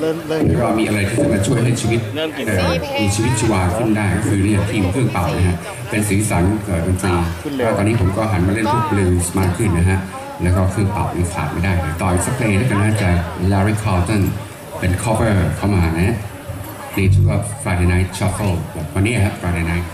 เริ่มเริ่มแล้วก็มีอะไรที่จะมาช่วยให้ชีวิตเริ่มกินมีชีวิตชีวาขึ้นได้ก็คือเนี่ยทีมเครื่องเป่านะฮะเป็นสีสันเกิดดนตรีเร็วแล้วตอนนี้ผมก็หันมาเล่นพวกบลูส์มากขึ้นนะฮะแล้วก็เครื่องเป่านี่ขาดไม่ได้เลยต่ออีกสักเพลงแล้วกันนะจาก Larry Carlton เป็น cover เข้ามานะนี่ชื่อว่า Friday Night Shuffle วันนี้ครับ Friday Night